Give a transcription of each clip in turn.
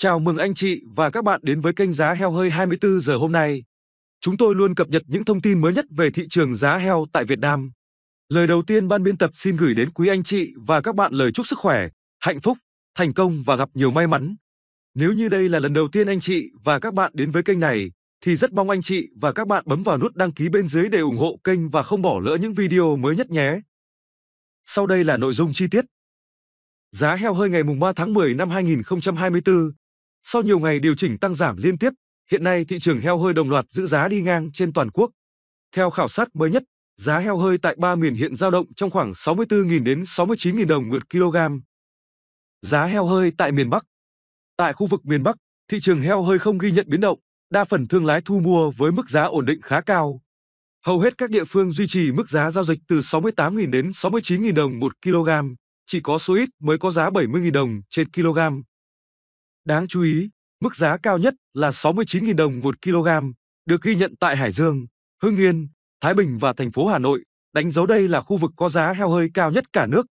Chào mừng anh chị và các bạn đến với kênh giá heo hơi 24 giờ hôm nay. Chúng tôi luôn cập nhật những thông tin mới nhất về thị trường giá heo tại Việt Nam. Lời đầu tiên ban biên tập xin gửi đến quý anh chị và các bạn lời chúc sức khỏe, hạnh phúc, thành công và gặp nhiều may mắn. Nếu như đây là lần đầu tiên anh chị và các bạn đến với kênh này, thì rất mong anh chị và các bạn bấm vào nút đăng ký bên dưới để ủng hộ kênh và không bỏ lỡ những video mới nhất nhé. Sau đây là nội dung chi tiết. Giá heo hơi ngày 3 tháng 10 năm 2024 sau nhiều ngày điều chỉnh tăng giảm liên tiếp, hiện nay thị trường heo hơi đồng loạt giữ giá đi ngang trên toàn quốc. Theo khảo sát mới nhất, giá heo hơi tại ba miền hiện dao động trong khoảng 64.000 đến 69.000 đồng một kg. Giá heo hơi tại miền Bắc Tại khu vực miền Bắc, thị trường heo hơi không ghi nhận biến động, đa phần thương lái thu mua với mức giá ổn định khá cao. Hầu hết các địa phương duy trì mức giá giao dịch từ 68.000 đến 69.000 đồng một kg, chỉ có số ít mới có giá 70.000 đồng trên kg. Đáng chú ý, mức giá cao nhất là 69.000 đồng một kg, được ghi nhận tại Hải Dương, Hưng Yên, Thái Bình và thành phố Hà Nội, đánh dấu đây là khu vực có giá heo hơi cao nhất cả nước.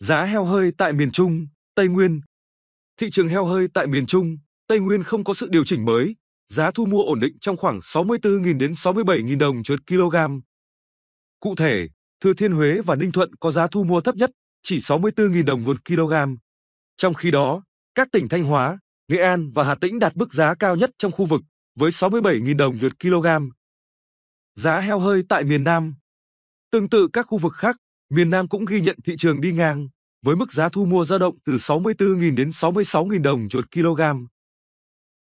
Giá heo hơi tại miền Trung, Tây Nguyên Thị trường heo hơi tại miền Trung, Tây Nguyên không có sự điều chỉnh mới, giá thu mua ổn định trong khoảng 64.000 đến 67.000 đồng trên kg. Cụ thể, Thừa Thiên Huế và Ninh Thuận có giá thu mua thấp nhất, chỉ 64.000 đồng một kg. Trong khi đó, các tỉnh Thanh Hóa, Nghệ An và Hà Tĩnh đạt mức giá cao nhất trong khu vực với 67.000 đồng một kg. Giá heo hơi tại miền Nam Tương tự các khu vực khác, miền Nam cũng ghi nhận thị trường đi ngang với mức giá thu mua dao động từ 64.000 đến 66.000 đồng một kg.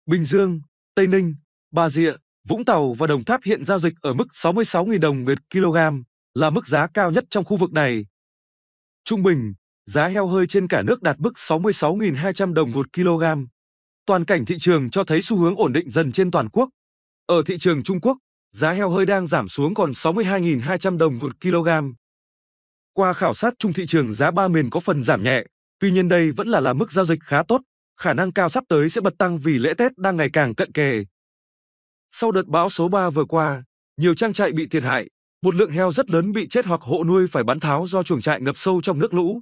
Bình Dương, Tây Ninh, Bà Rịa, Vũng Tàu và Đồng Tháp hiện giao dịch ở mức 66.000 đồng một kg là mức giá cao nhất trong khu vực này. Trung bình, giá heo hơi trên cả nước đạt mức 66.200 đồng một kg. Toàn cảnh thị trường cho thấy xu hướng ổn định dần trên toàn quốc. Ở thị trường Trung Quốc, giá heo hơi đang giảm xuống còn 62.200 đồng một kg. Qua khảo sát chung thị trường giá ba miền có phần giảm nhẹ, tuy nhiên đây vẫn là là mức giao dịch khá tốt, khả năng cao sắp tới sẽ bật tăng vì lễ Tết đang ngày càng cận kề. Sau đợt bão số 3 vừa qua, nhiều trang trại bị thiệt hại, một lượng heo rất lớn bị chết hoặc hộ nuôi phải bán tháo do chuồng trại ngập sâu trong nước lũ.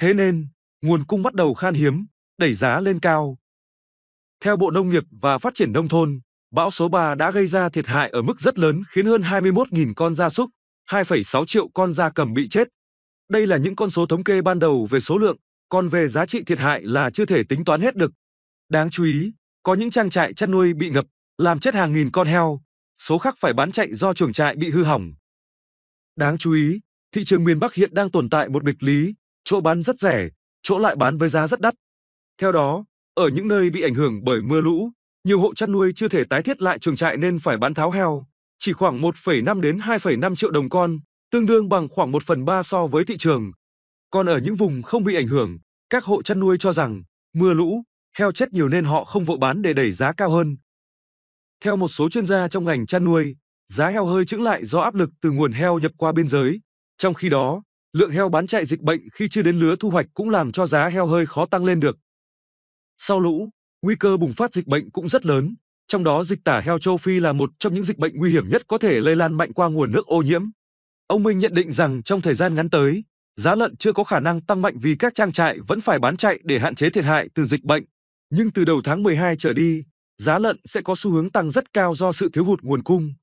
Thế nên, nguồn cung bắt đầu khan hiếm, đẩy giá lên cao. Theo Bộ Nông nghiệp và Phát triển Nông thôn, bão số 3 đã gây ra thiệt hại ở mức rất lớn khiến hơn 21.000 con gia súc, 2,6 triệu con gia cầm bị chết. Đây là những con số thống kê ban đầu về số lượng, còn về giá trị thiệt hại là chưa thể tính toán hết được. Đáng chú ý, có những trang trại chăn nuôi bị ngập, làm chết hàng nghìn con heo, số khác phải bán chạy do chuồng trại bị hư hỏng. Đáng chú ý, thị trường miền Bắc hiện đang tồn tại một nghịch lý, chỗ bán rất rẻ, chỗ lại bán với giá rất đắt. Theo đó, ở những nơi bị ảnh hưởng bởi mưa lũ, nhiều hộ chăn nuôi chưa thể tái thiết lại chuồng trại nên phải bán tháo heo, chỉ khoảng 1,5 đến 2,5 triệu đồng con, tương đương bằng khoảng 1 phần 3 so với thị trường. Còn ở những vùng không bị ảnh hưởng, các hộ chăn nuôi cho rằng mưa lũ, heo chết nhiều nên họ không vội bán để đẩy giá cao hơn. Theo một số chuyên gia trong ngành chăn nuôi, giá heo hơi chững lại do áp lực từ nguồn heo nhập qua biên giới. Trong khi đó, lượng heo bán chạy dịch bệnh khi chưa đến lứa thu hoạch cũng làm cho giá heo hơi khó tăng lên được. Sau lũ, nguy cơ bùng phát dịch bệnh cũng rất lớn, trong đó dịch tả heo châu Phi là một trong những dịch bệnh nguy hiểm nhất có thể lây lan mạnh qua nguồn nước ô nhiễm. Ông Minh nhận định rằng trong thời gian ngắn tới, giá lợn chưa có khả năng tăng mạnh vì các trang trại vẫn phải bán chạy để hạn chế thiệt hại từ dịch bệnh. Nhưng từ đầu tháng 12 trở đi, giá lợn sẽ có xu hướng tăng rất cao do sự thiếu hụt nguồn cung.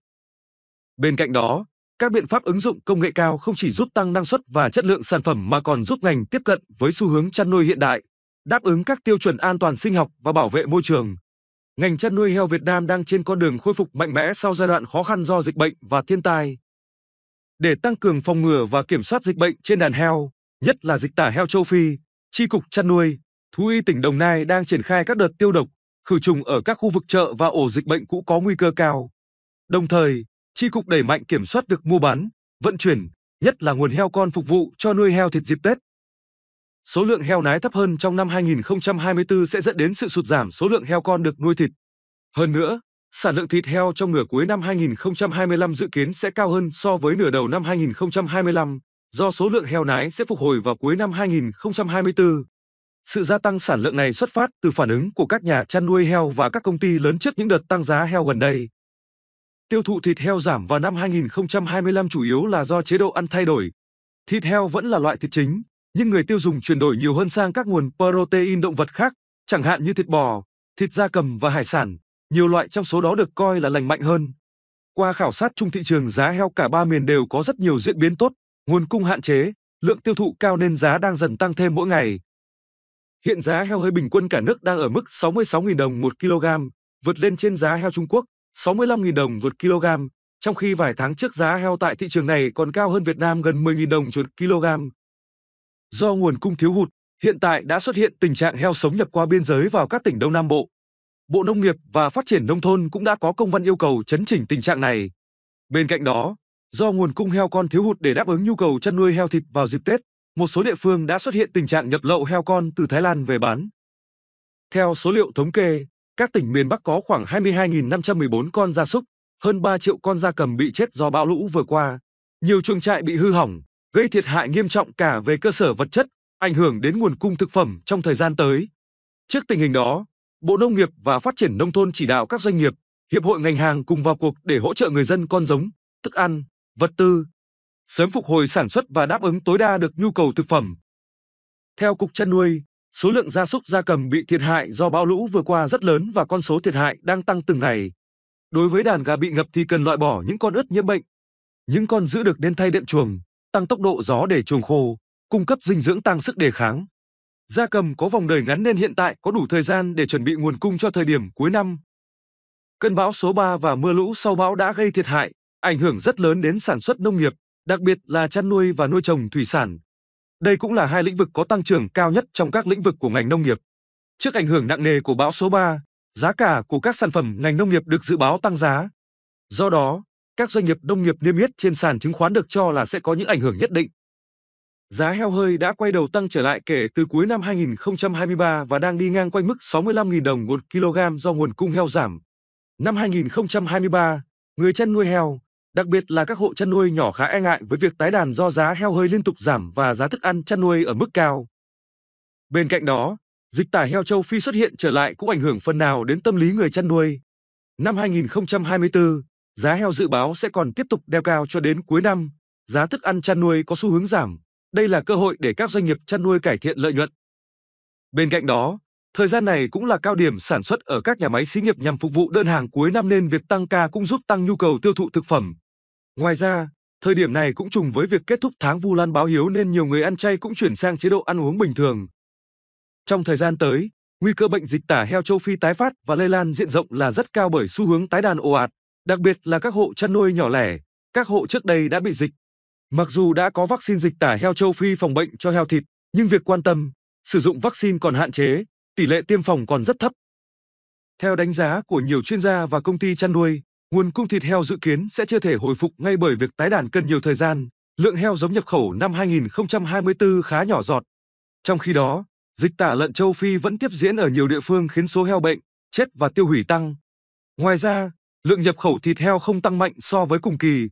Bên cạnh đó, các biện pháp ứng dụng công nghệ cao không chỉ giúp tăng năng suất và chất lượng sản phẩm mà còn giúp ngành tiếp cận với xu hướng chăn nuôi hiện đại, đáp ứng các tiêu chuẩn an toàn sinh học và bảo vệ môi trường. Ngành chăn nuôi heo Việt Nam đang trên con đường khôi phục mạnh mẽ sau giai đoạn khó khăn do dịch bệnh và thiên tai. Để tăng cường phòng ngừa và kiểm soát dịch bệnh trên đàn heo, nhất là dịch tả heo châu Phi, Chi cục chăn nuôi, thú y tỉnh Đồng Nai đang triển khai các đợt tiêu độc, khử trùng ở các khu vực chợ và ổ dịch bệnh cũ có nguy cơ cao. Đồng thời, Chi cục đẩy mạnh kiểm soát việc mua bán, vận chuyển, nhất là nguồn heo con phục vụ cho nuôi heo thịt dịp Tết. Số lượng heo nái thấp hơn trong năm 2024 sẽ dẫn đến sự sụt giảm số lượng heo con được nuôi thịt. Hơn nữa, sản lượng thịt heo trong nửa cuối năm 2025 dự kiến sẽ cao hơn so với nửa đầu năm 2025, do số lượng heo nái sẽ phục hồi vào cuối năm 2024. Sự gia tăng sản lượng này xuất phát từ phản ứng của các nhà chăn nuôi heo và các công ty lớn trước những đợt tăng giá heo gần đây. Tiêu thụ thịt heo giảm vào năm 2025 chủ yếu là do chế độ ăn thay đổi. Thịt heo vẫn là loại thịt chính, nhưng người tiêu dùng chuyển đổi nhiều hơn sang các nguồn protein động vật khác, chẳng hạn như thịt bò, thịt gia cầm và hải sản, nhiều loại trong số đó được coi là lành mạnh hơn. Qua khảo sát chung thị trường giá heo cả ba miền đều có rất nhiều diễn biến tốt, nguồn cung hạn chế, lượng tiêu thụ cao nên giá đang dần tăng thêm mỗi ngày. Hiện giá heo hơi bình quân cả nước đang ở mức 66.000 đồng một kg, vượt lên trên giá heo Trung Quốc 65.000 đồng một kg, trong khi vài tháng trước giá heo tại thị trường này còn cao hơn Việt Nam gần 10.000 đồng một kg. Do nguồn cung thiếu hụt, hiện tại đã xuất hiện tình trạng heo sống nhập qua biên giới vào các tỉnh Đông Nam Bộ. Bộ Nông nghiệp và Phát triển Nông thôn cũng đã có công văn yêu cầu chấn chỉnh tình trạng này. Bên cạnh đó, do nguồn cung heo con thiếu hụt để đáp ứng nhu cầu chăn nuôi heo thịt vào dịp Tết, một số địa phương đã xuất hiện tình trạng nhập lậu heo con từ Thái Lan về bán. Theo số liệu thống kê, các tỉnh miền Bắc có khoảng 22.514 con gia súc, hơn 3 triệu con gia cầm bị chết do bão lũ vừa qua. Nhiều chuồng trại bị hư hỏng, gây thiệt hại nghiêm trọng cả về cơ sở vật chất, ảnh hưởng đến nguồn cung thực phẩm trong thời gian tới. Trước tình hình đó, Bộ Nông nghiệp và Phát triển Nông thôn chỉ đạo các doanh nghiệp, hiệp hội ngành hàng cùng vào cuộc để hỗ trợ người dân con giống, thức ăn, vật tư, sớm phục hồi sản xuất và đáp ứng tối đa được nhu cầu thực phẩm. Theo Cục chăn nuôi, số lượng gia súc gia cầm bị thiệt hại do bão lũ vừa qua rất lớn và con số thiệt hại đang tăng từng ngày. Đối với đàn gà bị ngập thì cần loại bỏ những con ướt nhiễm bệnh. Những con giữ được nên thay đệm chuồng, tăng tốc độ gió để chuồng khô, cung cấp dinh dưỡng tăng sức đề kháng. Gia cầm có vòng đời ngắn nên hiện tại có đủ thời gian để chuẩn bị nguồn cung cho thời điểm cuối năm. Cơn bão số 3 và mưa lũ sau bão đã gây thiệt hại, ảnh hưởng rất lớn đến sản xuất nông nghiệp, đặc biệt là chăn nuôi và nuôi trồng thủy sản. Đây cũng là hai lĩnh vực có tăng trưởng cao nhất trong các lĩnh vực của ngành nông nghiệp. Trước ảnh hưởng nặng nề của bão số 3, giá cả của các sản phẩm ngành nông nghiệp được dự báo tăng giá. Do đó, các doanh nghiệp nông nghiệp niêm yết trên sàn chứng khoán được cho là sẽ có những ảnh hưởng nhất định. Giá heo hơi đã quay đầu tăng trở lại kể từ cuối năm 2023 và đang đi ngang quanh mức 65.000 đồng một kg do nguồn cung heo giảm. Năm 2023, người chăn nuôi heo, đặc biệt là các hộ chăn nuôi nhỏ khá e ngại với việc tái đàn do giá heo hơi liên tục giảm và giá thức ăn chăn nuôi ở mức cao. Bên cạnh đó, dịch tả heo châu Phi xuất hiện trở lại cũng ảnh hưởng phần nào đến tâm lý người chăn nuôi. Năm 2024, giá heo dự báo sẽ còn tiếp tục đeo cao cho đến cuối năm, giá thức ăn chăn nuôi có xu hướng giảm. Đây là cơ hội để các doanh nghiệp chăn nuôi cải thiện lợi nhuận. Bên cạnh đó, thời gian này cũng là cao điểm sản xuất ở các nhà máy xí nghiệp nhằm phục vụ đơn hàng cuối năm nên việc tăng ca cũng giúp tăng nhu cầu tiêu thụ thực phẩm. Ngoài ra, thời điểm này cũng trùng với việc kết thúc tháng Vu Lan báo hiếu nên nhiều người ăn chay cũng chuyển sang chế độ ăn uống bình thường. Trong thời gian tới, nguy cơ bệnh dịch tả heo châu Phi tái phát và lây lan diện rộng là rất cao bởi xu hướng tái đàn ồ ạt, đặc biệt là các hộ chăn nuôi nhỏ lẻ, các hộ trước đây đã bị dịch. Mặc dù đã có vaccine dịch tả heo châu Phi phòng bệnh cho heo thịt, nhưng việc quan tâm, sử dụng vaccine còn hạn chế, tỷ lệ tiêm phòng còn rất thấp. Theo đánh giá của nhiều chuyên gia và công ty chăn nuôi, nguồn cung thịt heo dự kiến sẽ chưa thể hồi phục ngay bởi việc tái đàn cần nhiều thời gian. Lượng heo giống nhập khẩu năm 2024 khá nhỏ giọt. Trong khi đó, dịch tả lợn châu Phi vẫn tiếp diễn ở nhiều địa phương khiến số heo bệnh, chết và tiêu hủy tăng. Ngoài ra, lượng nhập khẩu thịt heo không tăng mạnh so với cùng kỳ.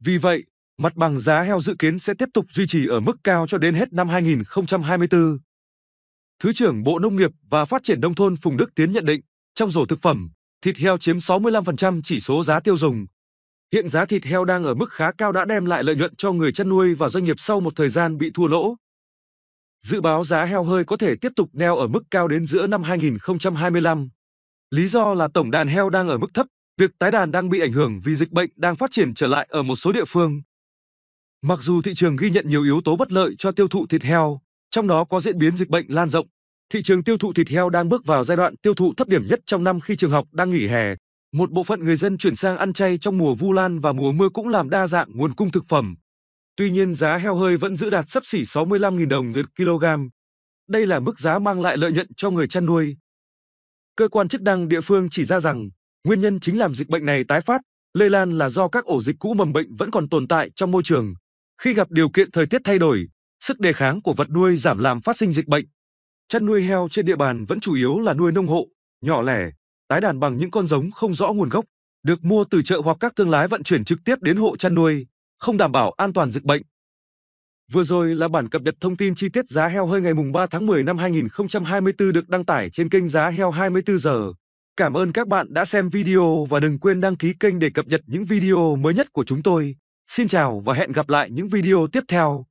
Vì vậy, mặt bằng giá heo dự kiến sẽ tiếp tục duy trì ở mức cao cho đến hết năm 2024. Thứ trưởng Bộ Nông nghiệp và Phát triển Nông thôn Phùng Đức Tiến nhận định, trong rổ thực phẩm, thịt heo chiếm 65% chỉ số giá tiêu dùng. Hiện giá thịt heo đang ở mức khá cao đã đem lại lợi nhuận cho người chăn nuôi và doanh nghiệp sau một thời gian bị thua lỗ. Dự báo giá heo hơi có thể tiếp tục neo ở mức cao đến giữa năm 2025. Lý do là tổng đàn heo đang ở mức thấp, việc tái đàn đang bị ảnh hưởng vì dịch bệnh đang phát triển trở lại ở một số địa phương. Mặc dù thị trường ghi nhận nhiều yếu tố bất lợi cho tiêu thụ thịt heo, trong đó có diễn biến dịch bệnh lan rộng, thị trường tiêu thụ thịt heo đang bước vào giai đoạn tiêu thụ thấp điểm nhất trong năm khi trường học đang nghỉ hè. Một bộ phận người dân chuyển sang ăn chay trong mùa Vu Lan và mùa mưa cũng làm đa dạng nguồn cung thực phẩm. Tuy nhiên giá heo hơi vẫn giữ đạt sấp xỉ 65.000 đồng một kg. Đây là mức giá mang lại lợi nhuận cho người chăn nuôi. Cơ quan chức năng địa phương chỉ ra rằng, nguyên nhân chính làm dịch bệnh này tái phát, lây lan là do các ổ dịch cũ mầm bệnh vẫn còn tồn tại trong môi trường. Khi gặp điều kiện thời tiết thay đổi, sức đề kháng của vật nuôi giảm làm phát sinh dịch bệnh. Chăn nuôi heo trên địa bàn vẫn chủ yếu là nuôi nông hộ, nhỏ lẻ, tái đàn bằng những con giống không rõ nguồn gốc, được mua từ chợ hoặc các thương lái vận chuyển trực tiếp đến hộ chăn nuôi, không đảm bảo an toàn dịch bệnh. Vừa rồi là bản cập nhật thông tin chi tiết giá heo hơi ngày mùng 3 tháng 10 năm 2024 được đăng tải trên kênh Giá heo 24 giờ. Cảm ơn các bạn đã xem video và đừng quên đăng ký kênh để cập nhật những video mới nhất của chúng tôi. Xin chào và hẹn gặp lại những video tiếp theo.